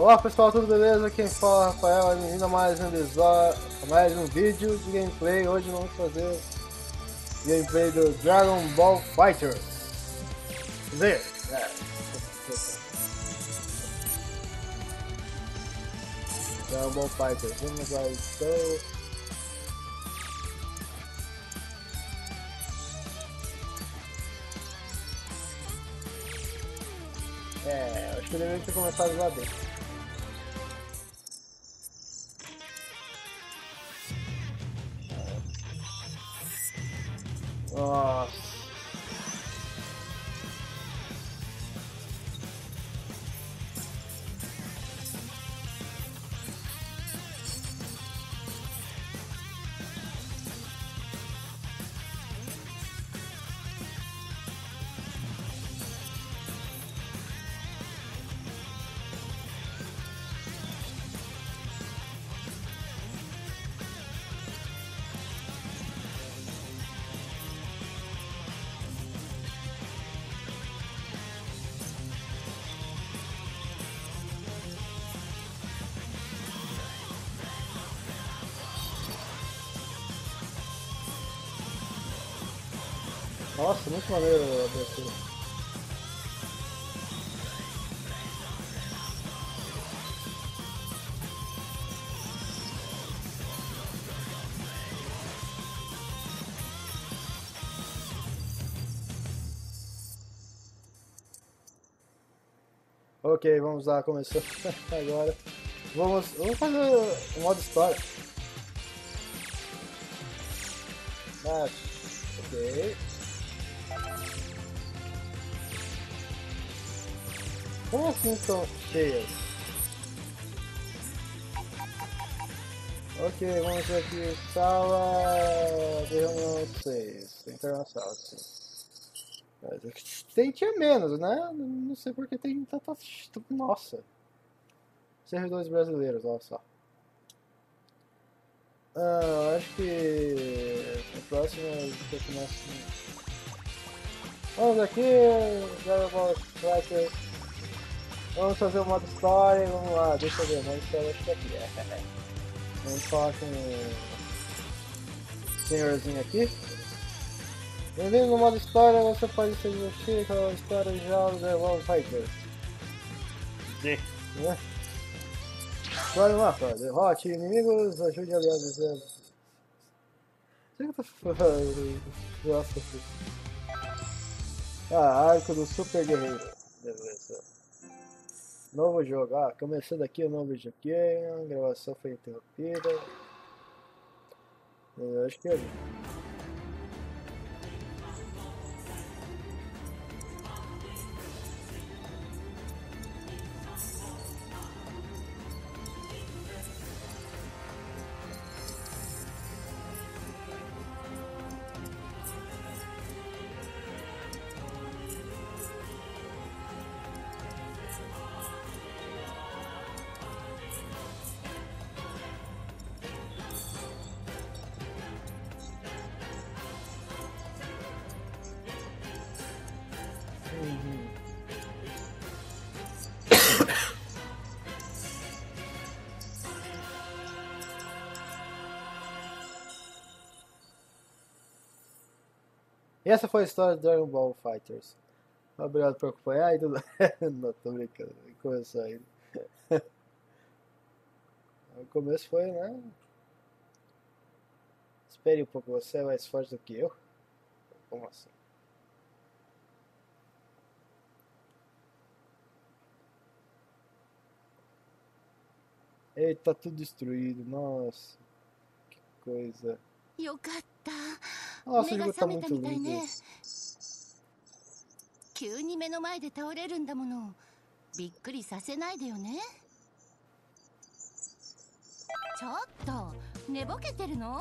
Olá pessoal, tudo beleza? Quem fala Rafael, bem-vindo a mais um episódio, mais um vídeo de gameplay. Hoje vamos fazer gameplay do Dragon Ball Fighters. Z. É. Dragon Ball Fighters. Vamos lá então. É, acho que eu deveria ter começado lá dentro. 어? Nossa, muito maneiro a abertura. Ok, vamos lá, começou agora. Vamos, vamos fazer o modo história. Ah, ok. Como assim são cheias? Ok, vamos ver aqui. Sala de reunião 6. Internacional, sim. Tem tinha menos, né? Não sei porque tem tanta. Nossa! Servidores brasileiros, olha só. Ah, acho que no próximo eu começo. Vamos aqui, Dragon Ball Fighter. Vamos fazer o modo história, vamos lá, deixa eu ver, modo história acho que é aqui. É. Vamos falar com o senhorzinho aqui. Bem-vindo no modo história, você pode se divertir com a história de jogos da Evolve Fighter. Z. Né? Escolhe o mapa, derrote inimigos, ajude aliados. Será que eu tô Nossa, Ah, arco do super guerreiro. Beleza. Novo jogo. Ah, começando aqui o novo joguinho. A gravação foi interrompida. Eu acho que é. essa foi a história do Dragon Ball Fighters. Obrigado por acompanhar e tudo. Não, tô brincando. Começou ainda. O começo foi, né? Espere um pouco, você é mais forte do que eu? Como assim? Eita, tá tudo destruído, nossa. Que coisa. よかった 目が覚めたみたいね。急に目の前で倒れるんだもの。びっくりさせないでよね。ちょっと寝ぼけてるの？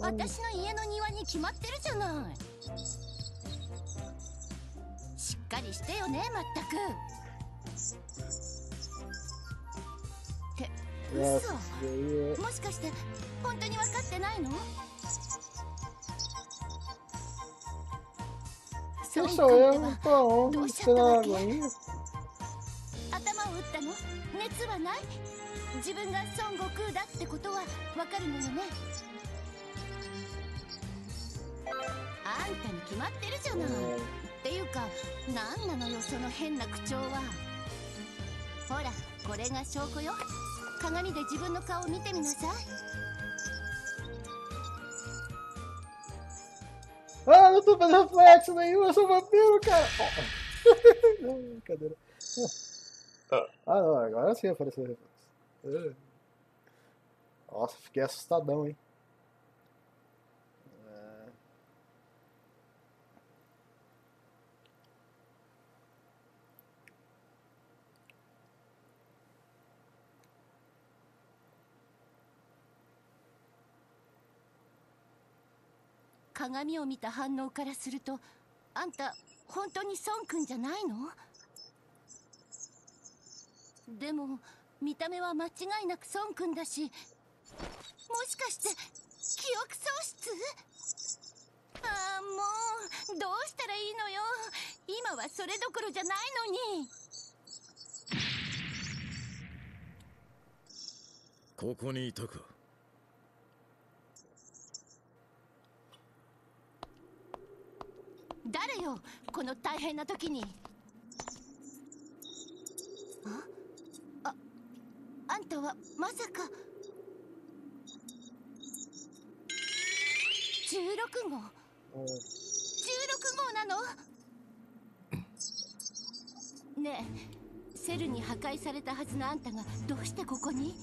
私の家の庭に決まってるじゃない。しっかりしてよねまったく。って嘘。もしかして本当に分かってないの？Sou eu? Tô onde? 頭を打ったの？熱はない？自分が孫悟空だってことはわかるのよね？あんたに決まってるじゃない。っていうか何なのよその変な口調は。ほらこれが証拠よ。鏡で自分の顔を見てみなさい Ah, não tô fazendo reflexo nenhum, eu sou vampiro, cara. brincadeira. Ah, não, agora sim apareceu reflexo. É. Nossa, fiquei assustadão, hein. 鏡を見た反応からするとあんた本当に孫くんじゃないの？でも見た目は間違いなく孫くんだしもしかして記憶喪失？ああもうどうしたらいいのよ？今はそれどころじゃないのに。ここにいたか。誰よ？この大変な時に。あ？ああんたはまさか。16号。16号なの？ねえセルに破壊されたはずのあんたがどうしてここに？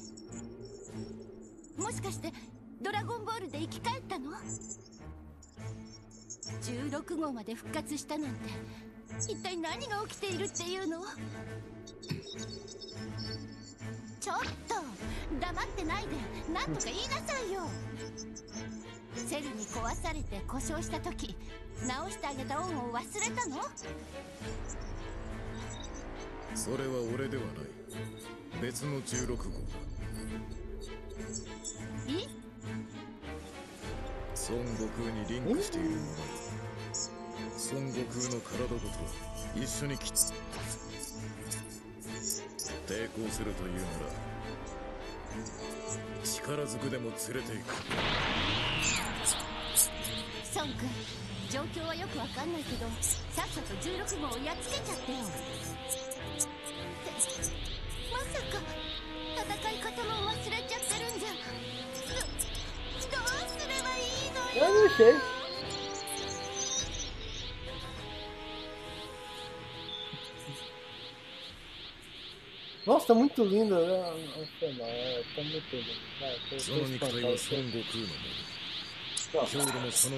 もしかしてドラゴンボールで生き返ったの？16号まで復活したなんて一体何が起きているっていうの？ちょっと黙ってないで何とか言いなさいよ。セルに壊されて故障した時直してあげた恩を忘れたの？それは俺ではない。別の16号。だ孫悟空にリンクしているのだ孫悟空の体ごと一緒にきつ抵抗す。るというなら力ずくでも連れていくソン君状況はよくわかんないけどさっさと16号をやっつけちゃってよまさか Eu não sei. Nossa, tá あその肉体はその肉体はそその肉体はその肉の肉の肉体は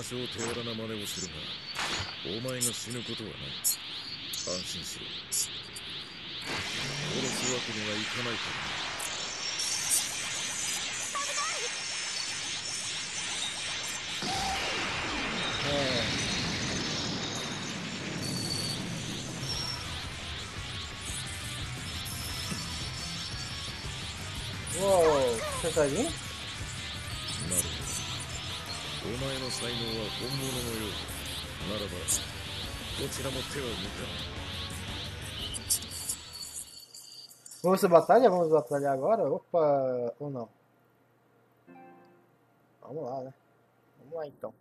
そその肉体の肉体はその肉体はその肉体はその肉体はその肉体はその肉体はその肉はその肉体はその肉体はそのUou, você tá ali? なるほどお前の才能は本物のようだならばどちらも手は抜か Vamos ser batalha? Vamos batalhar agora? Opa, ou não? Vamos lá, né? Vamos lá então.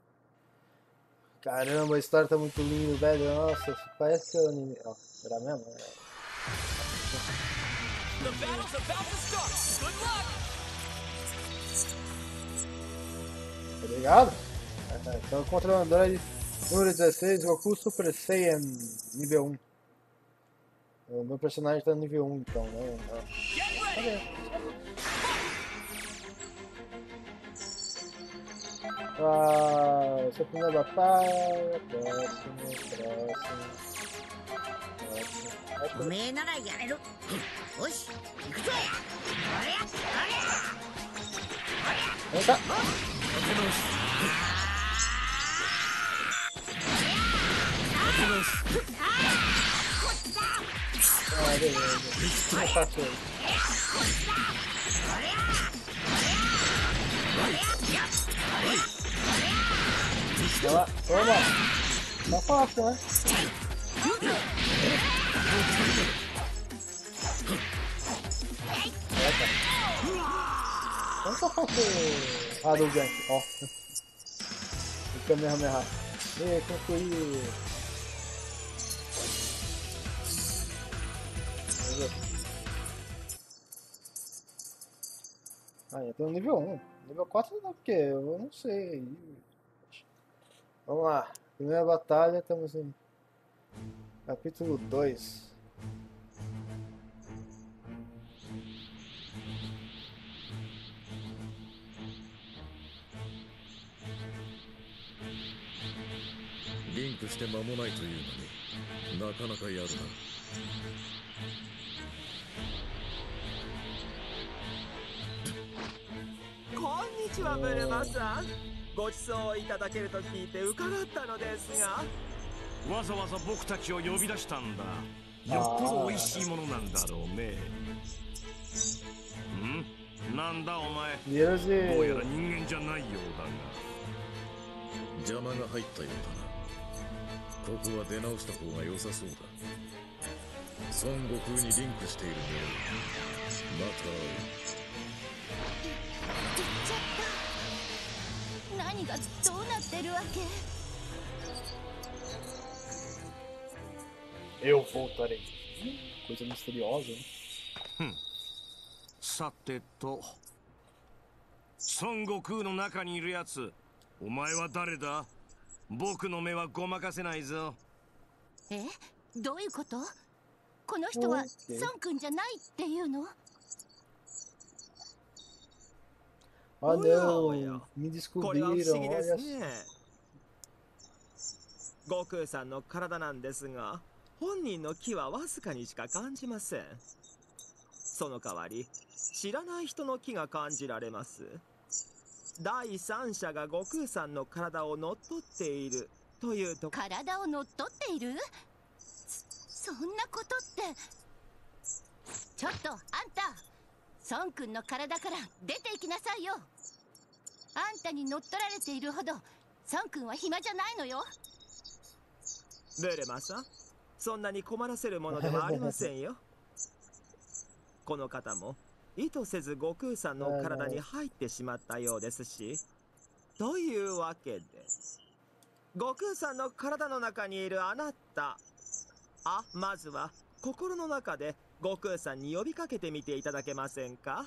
Caramba, a história tá muito linda, velho. Nossa, parece que é anime. Ó, era mesmo? É. The battle's about to start. Good luck. Obrigado. É, Então, contra o Android número 16, Goku Super Saiyan nível 1. O meu personagem tá no nível 1, então, né? Ah, essa primeira batalha. Próximo, próximo. おめえならやれるし行 Então só falta o Hadouken, ó. O Kamehameha. E concluí. Ah, eu tenho nível 1. Nível 4 não, porque eu não sei. Vamos lá. Primeira batalha, estamos em capítulo 2. リンクして間もないというのになかなかやるなこんにちはブルマさん。ごちそうをいただけると聞いて伺ったのですが。わざわざ僕たちを呼び出したんだ。よっぽど美味しいものなんだろうね。ん？なんだお前？どうやら.人間じゃないようだが。邪魔が入ったようだなここは出直した方が良さそうだ。孫悟空にリンクしているね。また会言っちゃった。何がどうなってるわけ？Eu voltarei. Coisa misteriosa, né? さてと。孫悟空の中にいるやつお前は誰だ？僕の目はごまかせないぞ。え？どういうこと？この人は孫くんじゃないっていうの？Ah, não. Me これは不思 descobriram. 議で Olha す só. ね悟空さんの体なんですが本人の気はわずかにしか感じません。その代わり知らない人の気が感じられます第三者が悟空さんの体を乗っ取っているというとこ。体を乗っ取っている？そそんなことって。ちょっとあんた。孫くんの体から出て行きなさいよ。あんたに乗っ取られているほど孫くんは暇じゃないのよ。ブルマさんそんなに困らせるものではありませんよ。この方も意図せず悟空さんの体に入ってしまったようですしというわけで悟空さんの体の中にいるあなたあまずは心の中で悟空さんに呼びかけてみていただけませんか？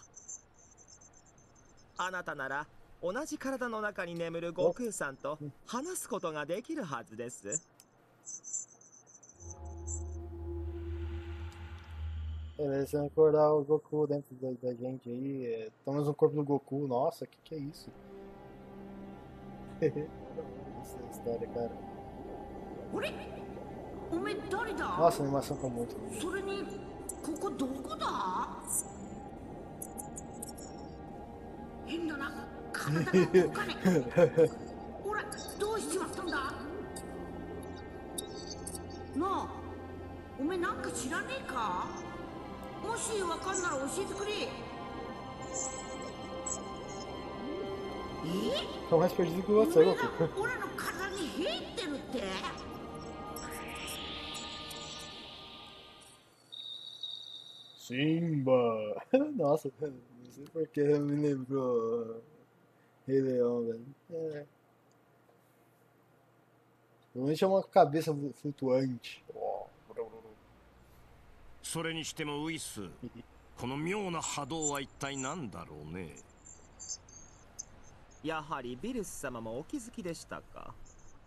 あなたなら同じ体の中に眠る悟空さんと話すことができるはずです。Beleza, se acordar o Goku dentro da, da gente aí. é, Estamos no corpo do Goku. Nossa, que que é isso? Essa história, cara. あれおめえ誰だ Nossa, a animação tá muito. それにここどこだ変だな体が動かねえほらどうしちまったんだなあおめえなんか知らねえかもしわかんなら教えてくれえ Tô mais perdido que お você, めえが Goku. 俺の体に入ってるって Simba! Nossa, não sei porque me lembrou Rei Leão, velho. É. Pelo menos é uma cabeça flutuante. それにしてもウイス この妙な波動は一体何だろうね？やはりビルス様もお気づきでしたか？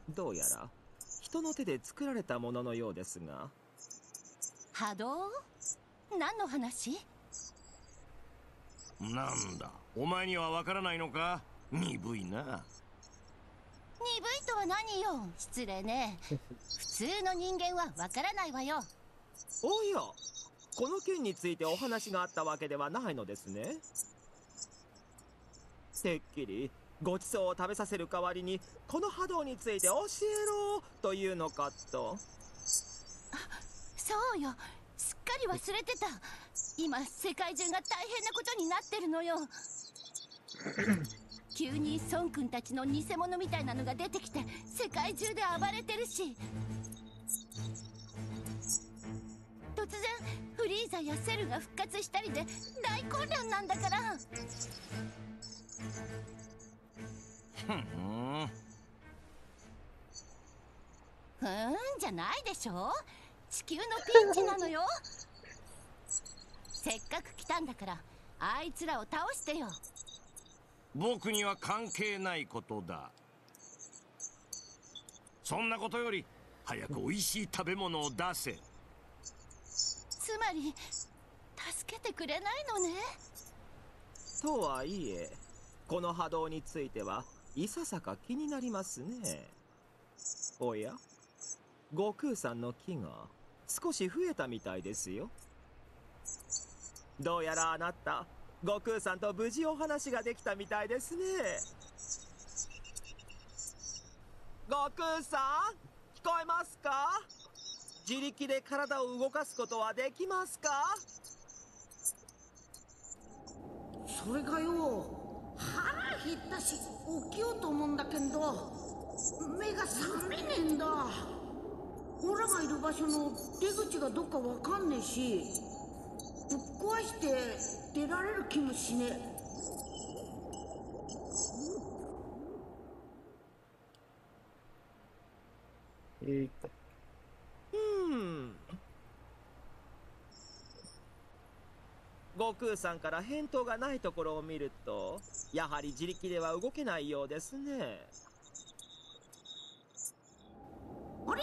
どうやら人の手で作られたもののようですが。波動？何の話？なんだ？お前にはわからないのか？鈍いな。鈍いとは何よ？失礼ね。普通の人間はわからないわよおやこの件についてお話があったわけではないのですね。てっきりごちそうを食べさせる代わりにこの波動について教えろというのかと。そうよ。すっかり忘れてた。今世界中が大変なことになってるのよ。急に孫くんたちの偽物みたいなのが出てきて世界中で暴れてるし突然フリーザやセルが復活したりで大混乱なんだから。ふんふん。じゃないでしょ。地球のピンチなのよ。せっかく来たんだからあいつらを倒してよ。僕には関係ないことだ。そんなことより早く美味しい食べ物を出せ。つまり助けてくれないのね。とはいえこの波動についてはいささか気になりますね。おや？悟空さんの木が少し増えたみたいですよ。どうやらあなた悟空さんと無事お話ができたみたいですね。悟空さん聞こえますか？自力で体を動かすことはできますか？それがよ腹減ったし起きようと思うんだけど目が覚めねえんだ。オラがいる場所の出口がどっかわかんねえしぶっ壊して出られる気もしねえ。えーっとうん悟空さんから返答がないところを見るとやはり自力では動けないようですね。あれ？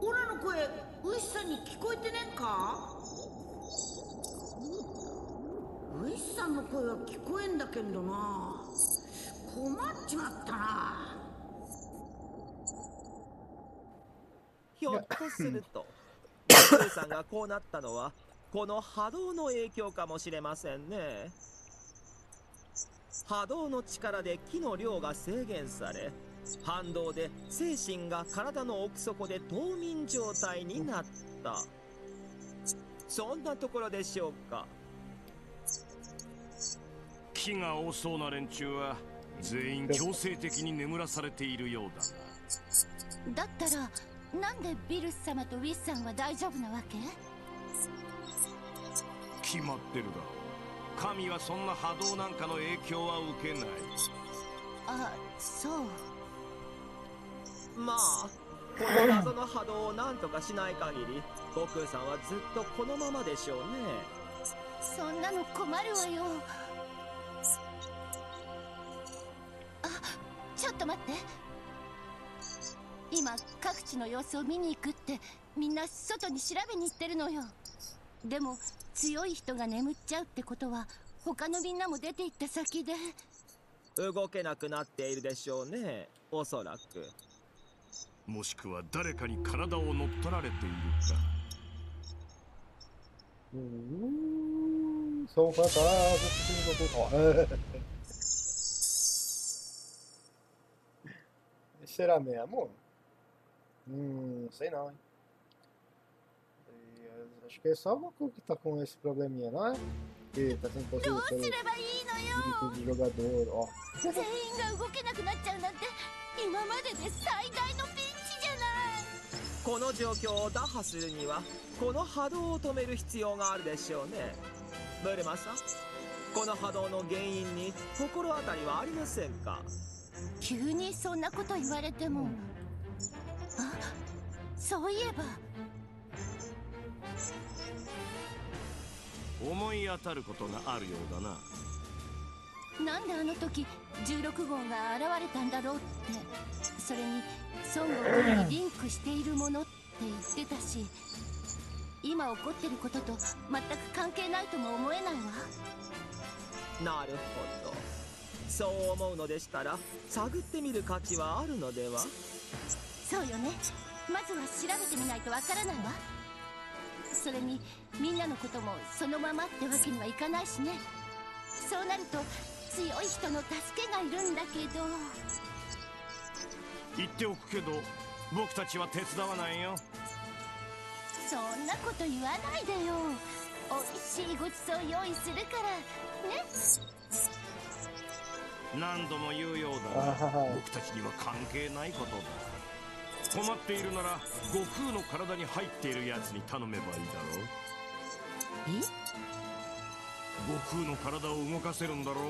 オラの声ウイスさんに聞こえてねえか？ウイスさんの声は聞こえんだけどな。困っちまったな。ひょっとすると悟空さんがこうなったのはこの波動の影響かもしれませんね。波動の力で木の量が制限され反動で精神が体の奥底で冬眠状態になった。そんなところでしょうか。気が多そうな連中は全員強制的に眠らされているようだな。だったらなんでビルス様とウィスさんは大丈夫なわけ？決まってるだろう。神はそんな波動なんかの影響は受けない。あそう。まあこの謎の波動を何とかしない限り悟空さんはずっとこのままでしょうね。そんなの困るわよ。あちょっと待って。今各地の様子を見に行くってみんな外に調べに行ってるのよ。でも強い人が眠っちゃうってことは他のみんなも出て行った先で動けなくなっているでしょうねおそらくもしくは誰かに体を乗っ取られているか Uh, são fantasmas que Goku. Ó. Será mesmo? Hum, sei não, hein? E, Acho que é só o Goku que tá com esse probleminha, não é? Que tá sendo ど possuído う pelo すればいいのよ espírito de jogador, ó. 全員が動けなくなっちゃうなんて今までで最大のピンチじゃないこの状況を打破するにはこの波動を止める必要があるでしょうねブルマさんこの波動の原因に心当たりはありませんか急にそんなこと言われてもあそういえば思い当たることがあるようだな。なんであの時16号が現れたんだろうって。それに孫悟空にリンクしているものって言ってたし今起こってることと全く関係ないとも思えないわ。なるほど。そう思うのでしたら探ってみる価値はあるのでは？そうよね。まずは調べてみないとわからないわそれにみんなのこともそのままってわけにはいかないしね。そうなると強い人の助けがいるんだけど。言っておくけど僕たちは手伝わないよ。そんなこと言わないでよ。おいしいごちそう用意するから。ね。何度も言うようあだ僕たちには関係ないことだ困っているなら悟空の体に入っているやつに頼めばいいだろう。え？悟空の体を動かせるんだろ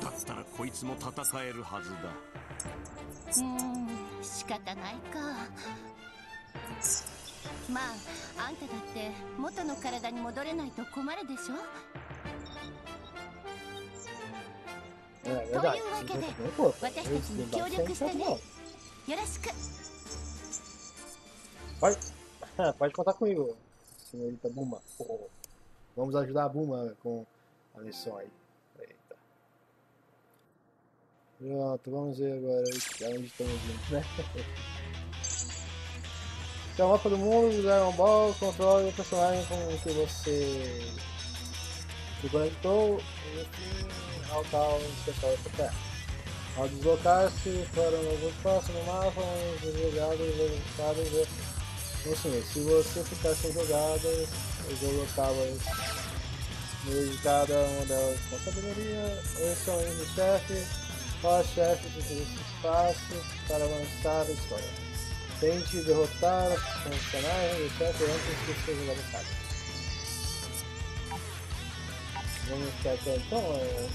う。だったらこいつも戦えるはずだ。うーん仕方ないか。まああんただって元の体に戻れないと困るでしょ？jogo ver? também, pô, Vai ter esse que tem que olho bastante que está atual. よろしく Pode, pode contar comigo, senhorita Buma. Pô, Vamos ajudar a Buma com a missão aí. Eita. Pronto, vamos ver agora onde estamos indo, né? Esse é o mapa do mundo do Dragon Ball, controle o personagem com que você se conectou e enfim, altar um especial da. Ao deslocar-se para um novo espaço no mapa, os jogados e resultados ver assim, se você ficar sem jogadas, o jogo acaba no meio de cada uma delas com sabedoria. Esse é o do chefe, qual chefe de espaço para avançar a história. Tente derrotar o personagem do chefe antes de ser jogado carta. Vamos ficar até então. É...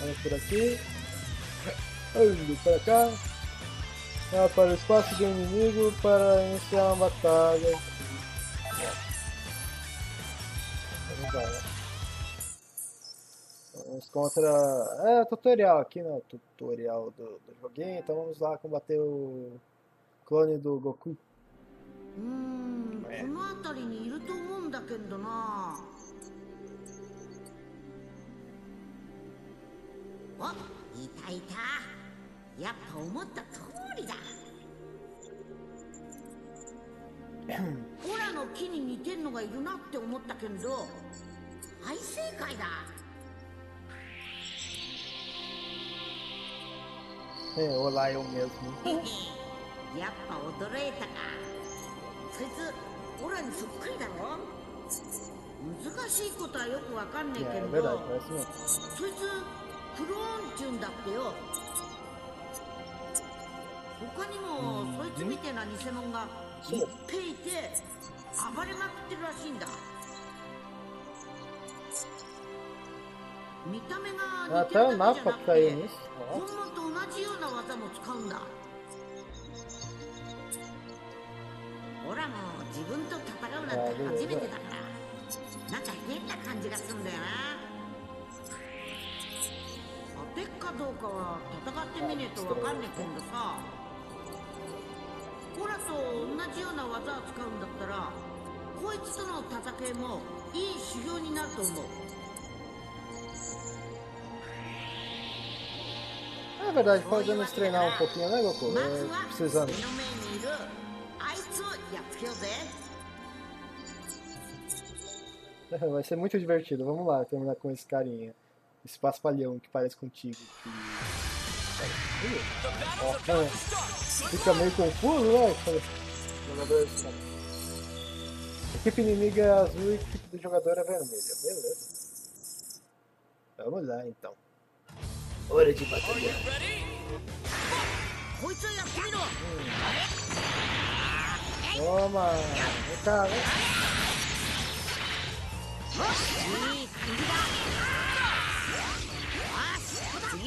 Vamos por aqui. Ando para cá. Vai para o espaço do inimigo para iniciar uma batalha. Vamos lá. né? Vamos contra. É tutorial aqui, né? Tutorial do, do joguinho. Então vamos lá combater o clone do Goku. うーんこの辺りにいると思うんだけどなおいたいたやっぱ思った通 りだ。オラの木に似てんのがいるなって思ったけど大正解だ。É, olá eu mesmo. やっぱ驚いたか。そいつオラにそっくりだろ？難しいことはよくわかんねえけど.そいつクローンっちゅうんだってよもそいつみてえな偽物がいっぺいいて暴れまくってるらしいんだ。見た目が似てるだけじゃなくて.本.物と同じような技も使うんだ。オラも自分と戦うなんて初めてだからなんか変な感じがするんだよな。当てっかどうかは戦ってみねえとわかんねえけどさオラと同じような技を使うんだったらこいつとの戦いもいい修行になると思う É verdade, podemos treinar um pouquinho, né, Goku? まず É, は precisando. 目の前にいるあいつをやっつけようぜ Vai ser muito divertido. Vamos lá, terminar com esse carinha. Esse paspalhão que parece contigo. Que... Fica meio confuso, né? Equipe inimiga é azul e equipe do jogador é vermelha. Beleza. Vamos lá então. Hora de batalhar. Toma! Vem cá, vem.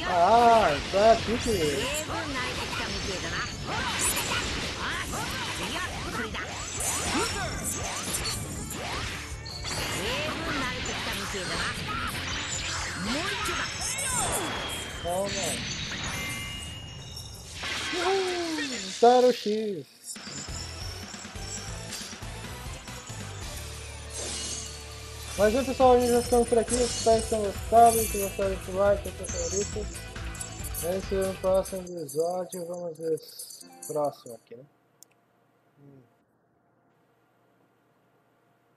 いい感じだよし次は Ah, então é aqui 十 que. 分 Mas é pessoal, a gente vai ficando por aqui. Espero que tenham gostado, que gostaram desse like, seu favorito. Esse é o próximo episódio. Vamos ver o próximo aqui, né? Hum.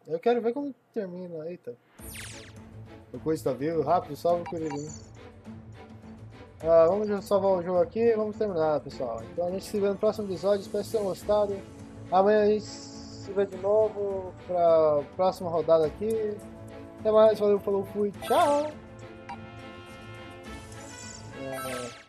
Eu quero ver como termina. Eita. O coisa tá vivo, rápido, salva o Kuririn. Ah, vamos salvar o jogo aqui e vamos terminar, pessoal. Então a gente se vê no próximo episódio. Espero que tenham gostado. Amanhã a gente se vê de novo para a próxima rodada aqui. Até mais, valeu, falou, fui, tchau! É...